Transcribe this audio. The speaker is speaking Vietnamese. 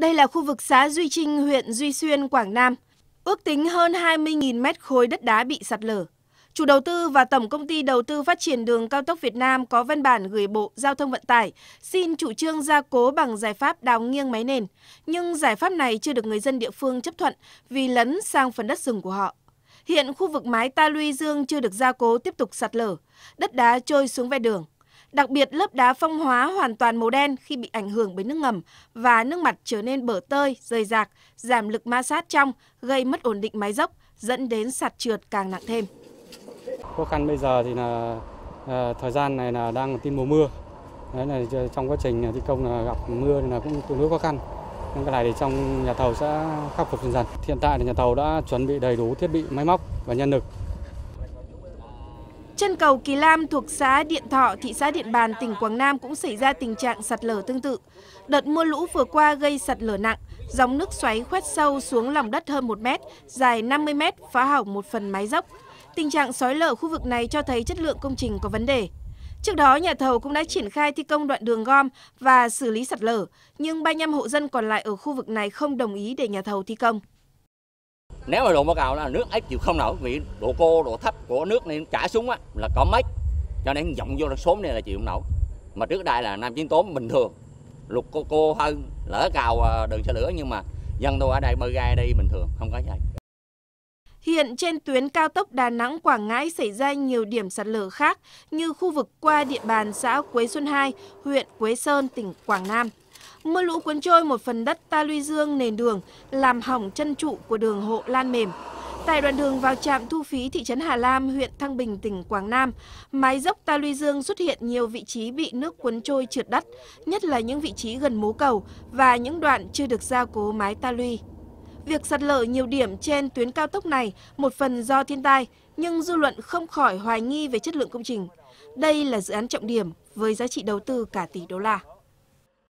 Đây là khu vực xã Duy Trinh, huyện Duy Xuyên, Quảng Nam. Ước tính hơn 20.000 mét khối đất đá bị sạt lở. Chủ đầu tư và Tổng công ty Đầu tư Phát triển Đường Cao tốc Việt Nam có văn bản gửi Bộ Giao thông Vận tải xin chủ trương gia cố bằng giải pháp đào nghiêng máy nền. Nhưng giải pháp này chưa được người dân địa phương chấp thuận vì lấn sang phần đất rừng của họ. Hiện khu vực mái ta luy dương chưa được gia cố tiếp tục sạt lở, đất đá trôi xuống ven đường. Đặc biệt lớp đá phong hóa hoàn toàn màu đen khi bị ảnh hưởng bởi nước ngầm và nước mặt trở nên bở tơi, rời rạc, giảm lực ma sát trong, gây mất ổn định mái dốc, dẫn đến sạt trượt càng nặng thêm. Khó khăn bây giờ thì là ờ, thời gian này là đang tin mùa mưa. Đấy là trong quá trình thi công là gặp mưa thì là cũng tương đối khó khăn. nhưng cái này thì trong nhà thầu sẽ khắc phục dần dần. Hiện tại thì nhà thầu đã chuẩn bị đầy đủ thiết bị máy móc và nhân lực Chân cầu Kỳ Lam thuộc xã Điện Thọ, thị xã Điện Bàn, tỉnh Quảng Nam cũng xảy ra tình trạng sạt lở tương tự. Đợt mưa lũ vừa qua gây sạt lở nặng, dòng nước xoáy khoét sâu xuống lòng đất hơn 1 mét, dài 50 mét, phá hỏng một phần mái dốc. Tình trạng sói lở khu vực này cho thấy chất lượng công trình có vấn đề. Trước đó, nhà thầu cũng đã triển khai thi công đoạn đường gom và xử lý sạt lở, nhưng 35 hộ dân còn lại ở khu vực này không đồng ý để nhà thầu thi công. Nếu mà độ vào cầu là nước ép chịu không nổi vì độ cô, độ thấp của nước này trả xuống á, là có mấy. Cho nên dọng vô số này là chịu không nổi. Mà trước đây là Nam Chiến Tốn bình thường. Lục cô cô hơn, lỡ cào à, đường xe lửa nhưng mà dân tôi ở đây bơi gai đi bình thường, không có gì. Hiện trên tuyến cao tốc Đà Nẵng Quảng Ngãi xảy ra nhiều điểm sạt lở khác như khu vực qua địa bàn xã Quế Xuân 2, huyện Quế Sơn, tỉnh Quảng Nam. Mưa lũ cuốn trôi một phần đất ta luy dương nền đường, làm hỏng chân trụ của đường hộ Lan Mềm. Tại đoạn đường vào trạm thu phí thị trấn Hà Lam, huyện Thăng Bình, tỉnh Quảng Nam, mái dốc ta luy dương xuất hiện nhiều vị trí bị nước cuốn trôi trượt đất, nhất là những vị trí gần mố cầu và những đoạn chưa được gia cố mái ta luy. Việc sạt lở nhiều điểm trên tuyến cao tốc này một phần do thiên tai, nhưng dư luận không khỏi hoài nghi về chất lượng công trình. Đây là dự án trọng điểm với giá trị đầu tư cả tỷ đô la.